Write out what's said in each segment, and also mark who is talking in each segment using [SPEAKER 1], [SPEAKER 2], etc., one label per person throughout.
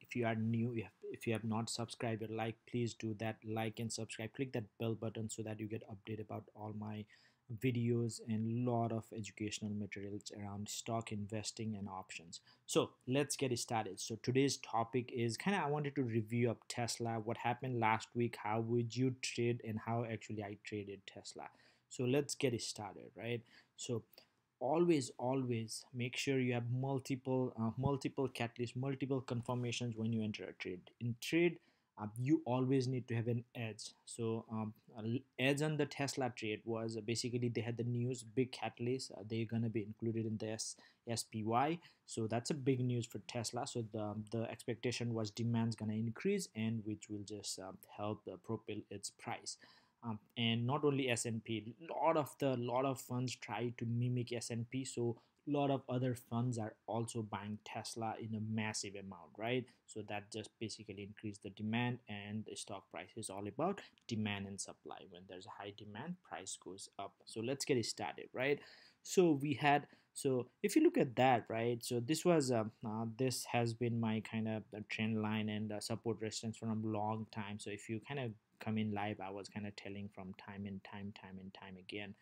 [SPEAKER 1] if you are new if you have not subscribed or like please do that like and subscribe. Click that bell button so that you get update about all my videos and lot of educational materials around stock investing and options. So let's get started. So today's topic is kind of i wanted to review up tesla. What happened last week? How would you trade and how actually i traded tesla? So let's get started right? So always always make sure you have multiple uh, multiple catalysts multiple confirmations when you enter a trade. In trade uh, you always need to have an edge. So um, edge on the tesla trade was uh, basically they had the news big catalyst uh, they're gonna be included in the S spy so that's a big news for tesla. So the the expectation was demand's gonna increase and which will just uh, help uh, propel its price um, and not only S&P lot of the lot of funds try to mimic S&P so lot of other funds are also buying Tesla in a massive amount right? So that just basically increase the demand and the stock price is all about demand and supply. When there's a high demand price goes up. So let's get it started right? So we had so if you look at that right so this was uh, uh, this has been my kind of trend line and uh, support resistance from a long time. So if you kind of come in live i was kind of telling from time and time time and time again.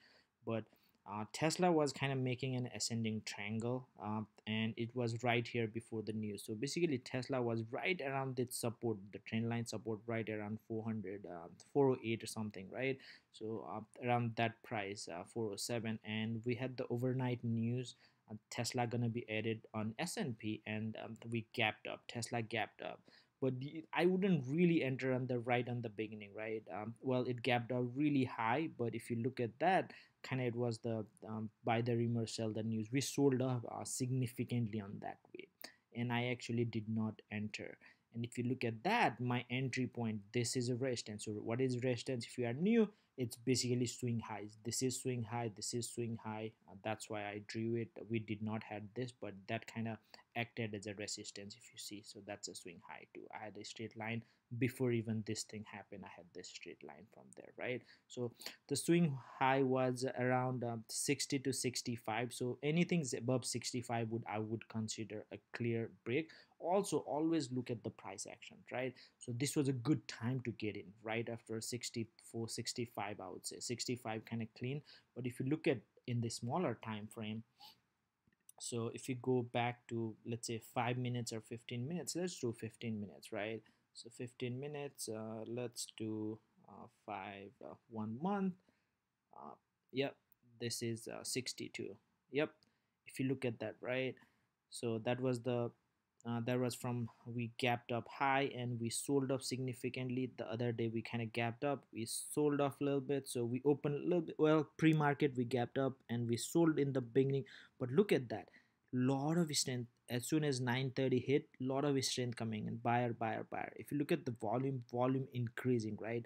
[SPEAKER 1] But uh, Tesla was kind of making an ascending triangle uh, and it was right here before the news. So basically Tesla was right around its support the trend line support right around 400 uh, 408 or something right? So uh, around that price uh, 407 and we had the overnight news uh, Tesla gonna be added on S&P and um, we gapped up Tesla gapped up but I wouldn't really enter on the right on the beginning, right? Um, well, it gapped out really high, but if you look at that, kind of it was the um, buy the rumor, sell the news. We sold up uh, significantly on that way, and I actually did not enter. And if you look at that, my entry point, this is a resistance. So what is resistance? If you are new, it's basically swing highs. This is swing high this is swing high that's why I drew it. We did not had this but that kind of acted as a resistance if you see. So that's a swing high too. I had a straight line. Before even this thing happened I had this straight line from there right? So the swing high was around um, 60 to 65 so anything above 65 would I would consider a clear break. Also always look at the price action right? So this was a good time to get in right after 64 65 i would say 65 kind of clean. But if you look at in the smaller time frame so if you go back to let's say 5 minutes or 15 minutes let's do 15 minutes right? So 15 minutes uh, let's do uh, 5 uh, one month. Uh, yep this is uh, 62 yep if you look at that right? So that was the uh, that was from we gapped up high and we sold off significantly. The other day we kind of gapped up. We sold off a little bit. So we opened a little bit well pre-market we gapped up and we sold in the beginning. But look at that. Lot of strength. As soon as 930 hit lot of strength coming and buyer buyer buyer. If you look at the volume volume increasing right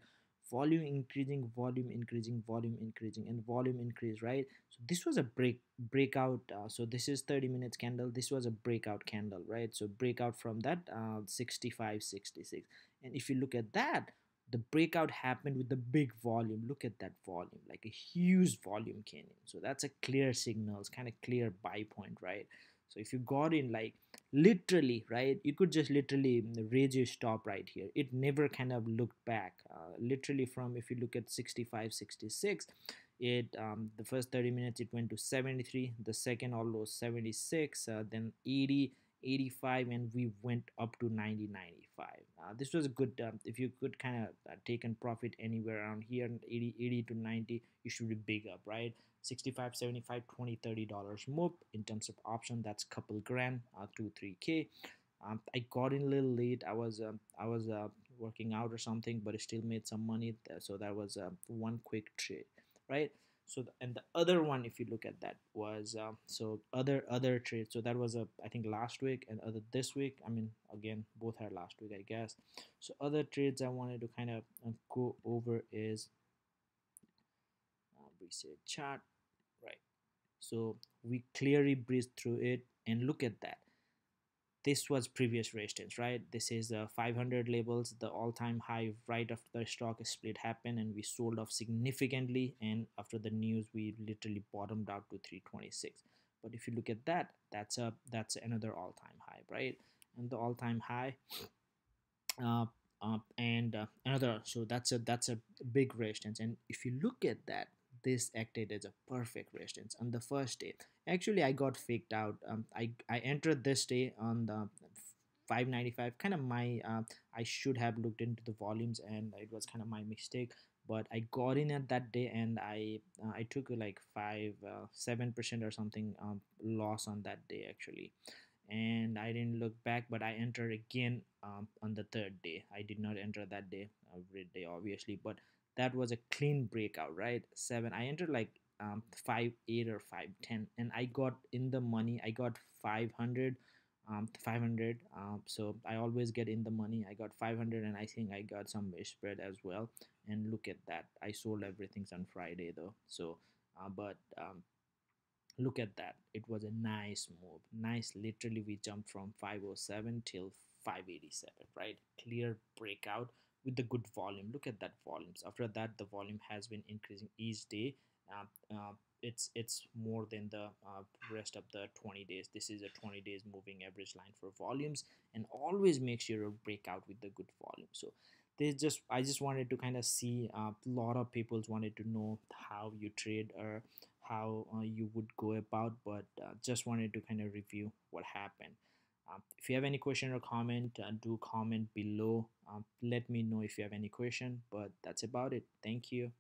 [SPEAKER 1] volume increasing volume increasing volume increasing and volume increase right? So this was a break breakout uh, so this is 30 minutes candle this was a breakout candle right? So breakout from that uh, 65 66 and if you look at that the breakout happened with the big volume. Look at that volume like a huge volume came in. So that's a clear signal it's kind of clear buy point right so if you got in like literally right you could just literally raise your stop right here. It never kind of looked back. Uh, literally from if you look at 65 66 it um, the first 30 minutes it went to 73 the second almost 76 uh, then 80 85 and we went up to 90 95 uh, this was a good uh, if you could kind of uh, taken profit anywhere around here 80 80 to 90 you should be big up right? 65 75 20 30 dollars move in terms of option that's couple grand uh, 2 3k um, I got in a little late I was uh, I was uh, working out or something but I still made some money so that was uh, one quick trade right so and the other one if you look at that was uh, so other other trades. So that was a i think last week and other this week. I mean again both are last week i guess. So other trades i wanted to kind of uh, go over is uh, reset chart right. So we clearly breezed through it and look at that this was previous resistance right? This is the 500 levels the all-time high right after the stock split happened and we sold off significantly and after the news we literally bottomed out to 326 but if you look at that that's a that's another all-time high right? And the all-time high uh, uh, and uh, another so that's a that's a big resistance. And if you look at that this acted as a perfect resistance on the first day. Actually i got faked out. Um, i i entered this day on the 595 kind of my uh, i should have looked into the volumes and it was kind of my mistake but i got in at that day and i uh, i took like 5 uh, 7% or something um, loss on that day actually. And I didn't look back, but I entered again um, on the third day. I did not enter that day, every day, obviously, but that was a clean breakout, right? Seven. I entered like um, five eight or five ten, and I got in the money. I got five hundred. Um, 500 um, so I always get in the money I got 500 and I think I got some spread as well and look at that I sold everything on Friday though so uh, but um, look at that it was a nice move nice literally we jumped from 507 till 587 right clear breakout with the good volume. Look at that volumes. After that the volume has been increasing each day. Uh, uh, it's it's more than the uh, rest of the 20 days. This is a 20 days moving average line for volumes and always make sure you break out with the good volume. So they just i just wanted to kind of see a uh, lot of people wanted to know how you trade or how uh, you would go about but uh, just wanted to kind of review what happened um, if you have any question or comment uh, do comment below. Um, let me know if you have any question but that's about it. Thank you